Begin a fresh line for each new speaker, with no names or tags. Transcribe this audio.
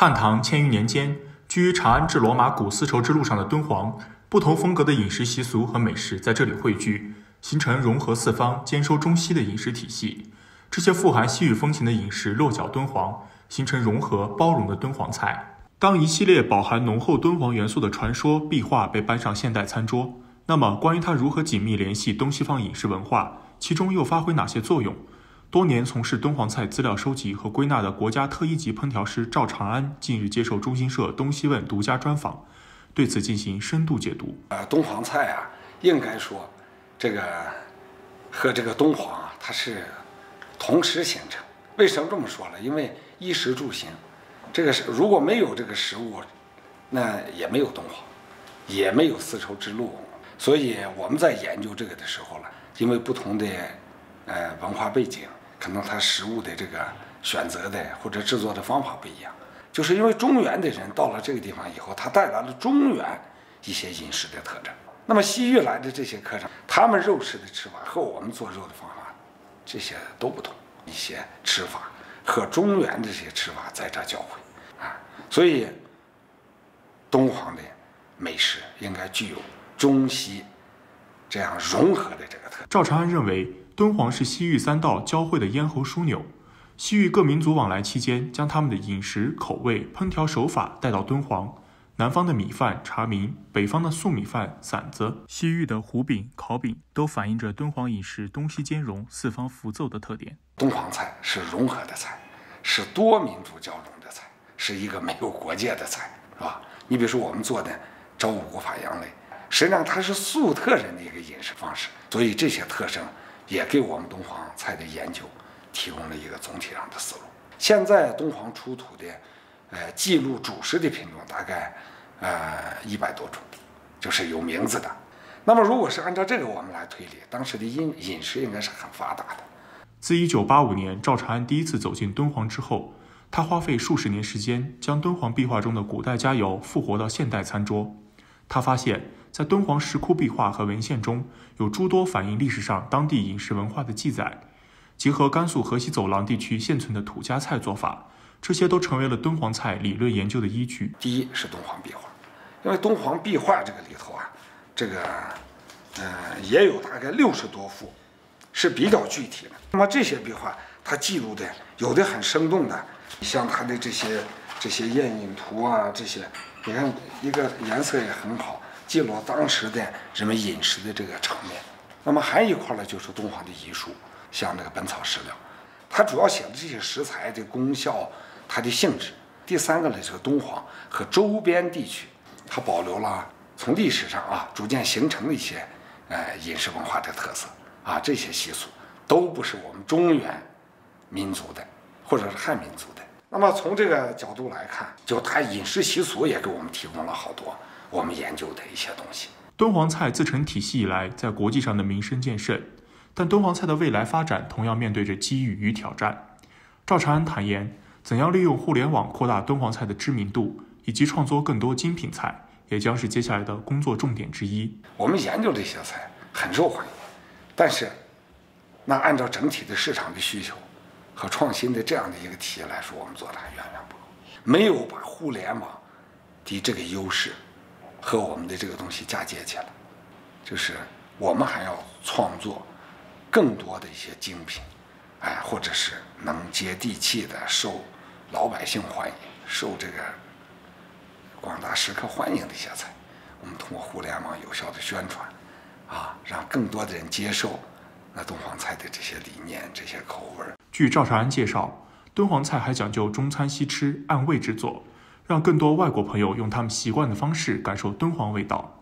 汉唐千余年间，居于长安至罗马古丝绸之路上的敦煌，不同风格的饮食习俗和美食在这里汇聚，形成融合四方、兼收中西的饮食体系。这些富含西域风情的饮食落脚敦煌，形成融合包容的敦煌菜。当一系列饱含浓厚敦煌元素的传说壁画被搬上现代餐桌，那么关于它如何紧密联系东西方饮食文化，其中又发挥哪些作用？多年从事敦煌菜资料收集和归纳的国家特一级烹调师赵长安近日接受中新社《东西问》独家专访，对此进行深度解读。
呃，敦煌菜啊，应该说，这个和这个敦煌啊，它是同时形成。为什么这么说呢？因为衣食住行，这个是如果没有这个食物，那也没有敦煌，也没有丝绸之路。所以我们在研究这个的时候呢，因为不同的呃文化背景。可能他食物的这个选择的或者制作的方法不一样，就是因为中原的人到了这个地方以后，他带来了中原一些饮食的特征。那么西域来的这些客人，他们肉食的吃法和我们做肉的方法，这些都不同，一些吃法和中原的这些吃法在这交汇啊，所以敦煌的美食应该具有中西这样融合的这个特。
赵长安认为。敦煌是西域三道交汇的咽喉枢纽，西域各民族往来期间，将他们的饮食口味、烹调手法带到敦煌。南方的米饭、茶茗，北方的素米饭、馓子，西域的糊饼、烤饼，都反映着敦煌饮食东西兼容、四方符奏的特点。
敦煌菜是融合的菜，是多民族交融的菜，是一个没有国界的菜，是吧？你比如说我们做的招五谷法羊类，实际上它是粟特人的一个饮食方式，所以这些特征。也给我们敦煌菜的研究提供了一个总体上的思路。现在敦煌出土的，呃，记录主食的品种大概，呃，一百多种，就是有名字的。那么，如果是按照这个我们来推理，当时的饮饮食应该是很发达的。
自1985年赵长安第一次走进敦煌之后，他花费数十年时间将敦煌壁画中的古代佳肴复活到现代餐桌。他发现。在敦煌石窟壁画和文献中有诸多反映历史上当地饮食文化的记载，结合甘肃河西走廊地区现存的土家菜做法，这些都成为了敦煌菜理论研究的依据。
第一是敦煌壁画，因为敦煌壁画这个里头啊，这个呃也有大概六十多幅，是比较具体的。那么这些壁画它记录的有的很生动的，像它的这些这些宴饮图啊，这些你看一个颜色也很好。记录当时的人们饮食的这个场面，那么还一块呢，就是敦煌的医书，像那个《本草食疗》，它主要写的这些食材的功效、它的性质。第三个呢，就是敦煌和周边地区，它保留了从历史上啊逐渐形成的一些呃饮食文化的特色啊，这些习俗都不是我们中原民族的，或者是汉民族的。那么从这个角度来看，就它饮食习俗也给我们提供了好多。我们研究的一些东西，
敦煌菜自成体系以来，在国际上的名声渐盛，但敦煌菜的未来发展同样面对着机遇与挑战。赵长安坦言，怎样利用互联网扩大敦煌菜的知名度，以及创作更多精品菜，也将是接下来的工作重点之一。
我们研究这些菜很受欢迎，但是，那按照整体的市场的需求和创新的这样的一个企业来说，我们做的还远远不够，没有把互联网的这个优势。和我们的这个东西嫁接起来，就是我们还要创作更多的一些精品，哎，或者是能接地气的、受老百姓欢迎、受这个广大食客欢迎的一些菜。我们通过互联网有效的宣传，啊，让更多的人接受那敦煌菜的这些理念、这些口味。
据赵长安介绍，敦煌菜还讲究中餐西吃，按味制作。让更多外国朋友用他们习惯的方式感受敦煌味道。